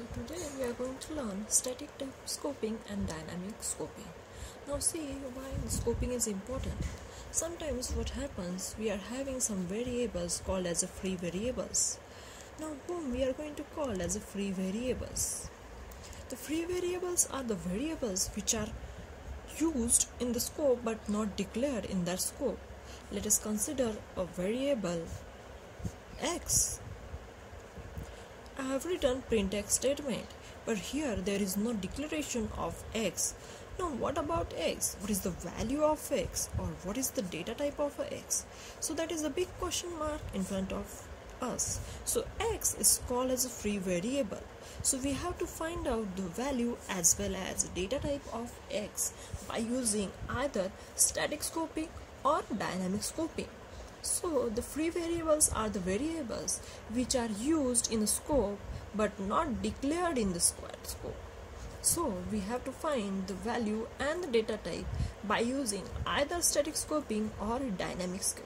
So today we are going to learn static scoping and dynamic scoping. Now see why scoping is important. Sometimes what happens we are having some variables called as a free variables. Now whom we are going to call as a free variables. The free variables are the variables which are used in the scope but not declared in that scope. Let us consider a variable x I have written printx statement, but here there is no declaration of x. Now what about x? What is the value of x or what is the data type of x? So that is a big question mark in front of us. So x is called as a free variable. So we have to find out the value as well as data type of x by using either static scoping or dynamic scoping. So the free variables are the variables which are used in the scope but not declared in the squared scope. So we have to find the value and the data type by using either static scoping or dynamic scoping.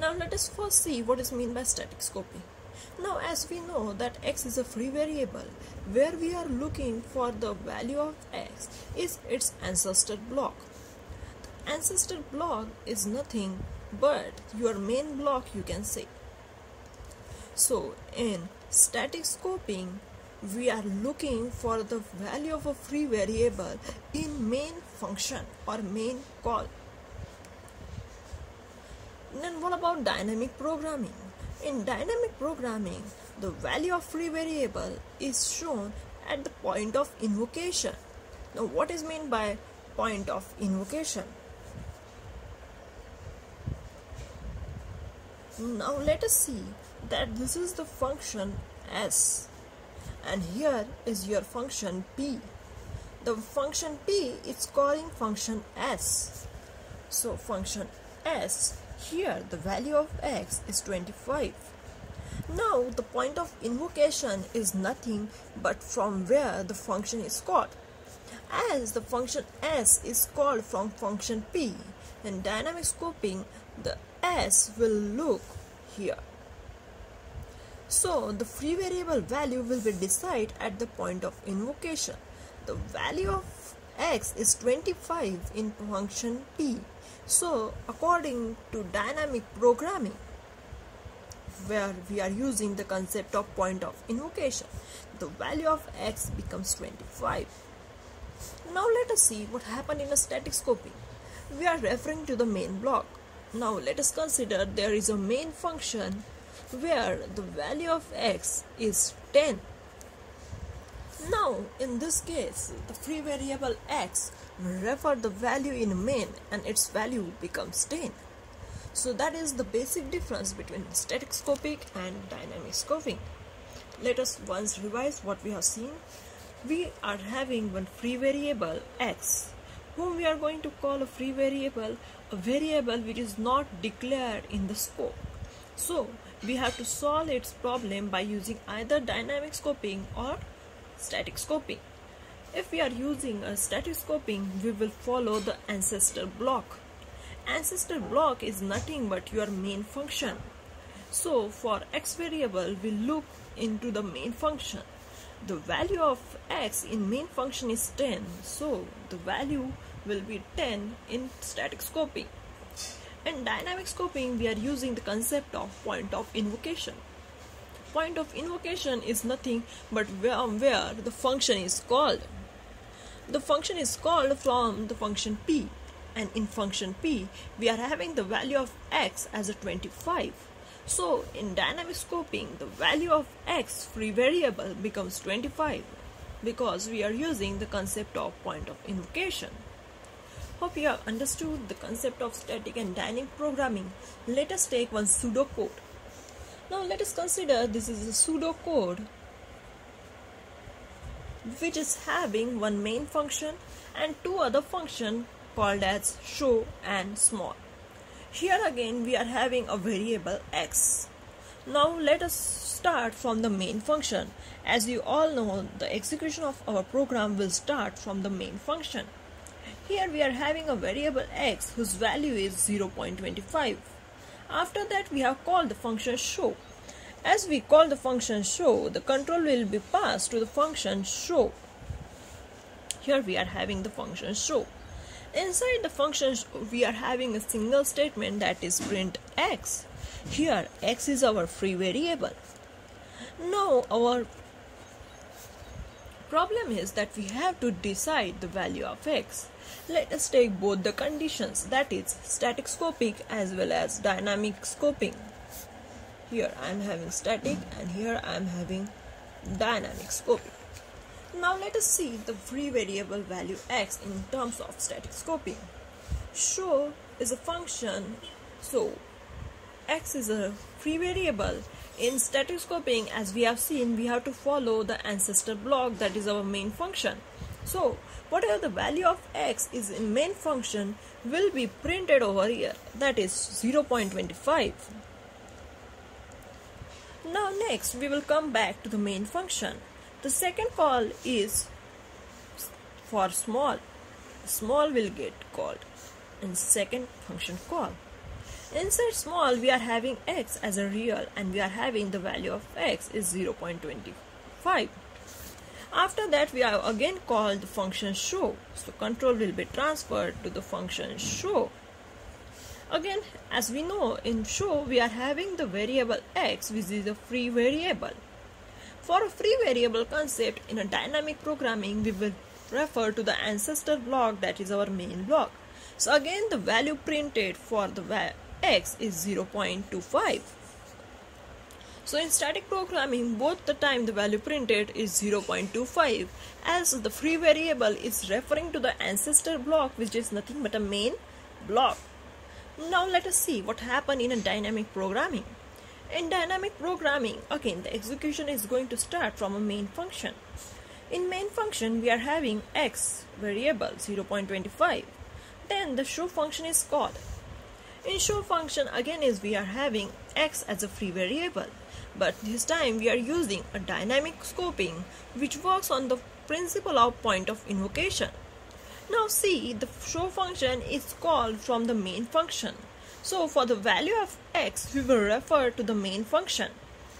Now let us first see what is meant by static scoping. Now as we know that x is a free variable where we are looking for the value of x is its ancestor block. The ancestor block is nothing but your main block you can say so in static scoping we are looking for the value of a free variable in main function or main call. Then what about dynamic programming? In dynamic programming the value of free variable is shown at the point of invocation. Now what is meant by point of invocation Now let us see that this is the function s and here is your function p. The function p is calling function s. So function s here the value of x is 25. Now the point of invocation is nothing but from where the function is called. As the function s is called from function p in dynamic scoping the s will look here. So the free variable value will be decided at the point of invocation. The value of x is 25 in function p. So according to dynamic programming where we are using the concept of point of invocation, the value of x becomes 25. Now let us see what happened in a static scoping. We are referring to the main block now let us consider there is a main function where the value of x is 10. Now in this case the free variable x refer the value in main and its value becomes 10. So that is the basic difference between static scoping and dynamic scoping. Let us once revise what we have seen. We are having one free variable x whom we are going to call a free variable a variable which is not declared in the scope. So we have to solve its problem by using either dynamic scoping or static scoping. If we are using a static scoping we will follow the ancestor block. Ancestor block is nothing but your main function. So for x variable we look into the main function the value of x in main function is 10 so the value will be 10 in static scoping. In dynamic scoping we are using the concept of point of invocation. Point of invocation is nothing but where, where the function is called. The function is called from the function p and in function p we are having the value of x as a 25 so in dynamic scoping, the value of x free variable becomes 25 because we are using the concept of point of invocation. Hope you have understood the concept of static and dynamic programming. Let us take one pseudocode. Now let us consider this is a pseudocode which is having one main function and two other functions called as show and small. Here again we are having a variable x. Now let us start from the main function. As you all know, the execution of our program will start from the main function. Here we are having a variable x whose value is 0.25. After that we have called the function show As we call the function show, the control will be passed to the function show. Here we are having the function show. Inside the function we are having a single statement that is print x. Here x is our free variable. Now our problem is that we have to decide the value of x. Let us take both the conditions that is static scoping as well as dynamic scoping. Here I am having static and here I am having dynamic scoping. Now let us see the free variable value x in terms of static scoping. Show is a function, so x is a free variable. In static scoping, as we have seen, we have to follow the ancestor block that is our main function. So whatever the value of x is in main function will be printed over here that is 0.25. Now next we will come back to the main function the second call is for small. Small will get called in second function call. Inside small we are having x as a real and we are having the value of x is 0.25. After that we are again called the function show. So control will be transferred to the function show. Again as we know in show we are having the variable x which is a free variable for a free variable concept in a dynamic programming, we will refer to the ancestor block that is our main block. So again the value printed for the x is 0.25. So in static programming, both the time the value printed is 0.25 as the free variable is referring to the ancestor block which is nothing but a main block. Now let us see what happened in a dynamic programming. In dynamic programming, again the execution is going to start from a main function. In main function, we are having x variable 0.25. Then the show function is called. In show function again is we are having x as a free variable. But this time we are using a dynamic scoping which works on the principle of point of invocation. Now see the show function is called from the main function. So for the value of x, we will refer to the main function.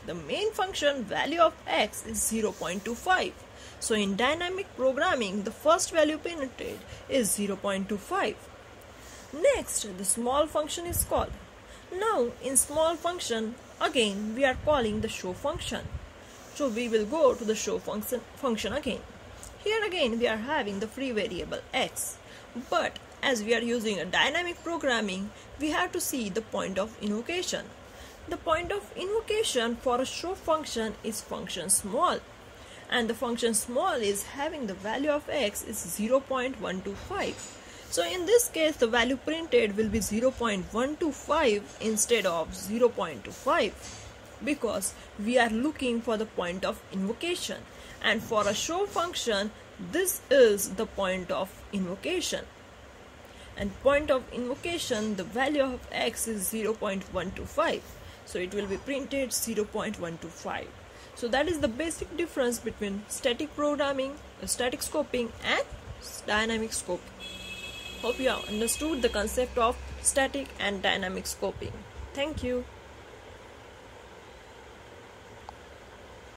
The main function value of x is 0.25. So in dynamic programming, the first value printed is 0.25. Next, the small function is called. Now in small function, again we are calling the show function. So we will go to the show function, function again. Here again we are having the free variable x. But as we are using a dynamic programming, we have to see the point of invocation. The point of invocation for a show function is function small and the function small is having the value of x is 0.125. So in this case the value printed will be 0.125 instead of 0.25 because we are looking for the point of invocation and for a show function this is the point of invocation and point of invocation the value of x is 0.125 so it will be printed 0.125 so that is the basic difference between static programming static scoping and dynamic scoping. Hope you have understood the concept of static and dynamic scoping. Thank you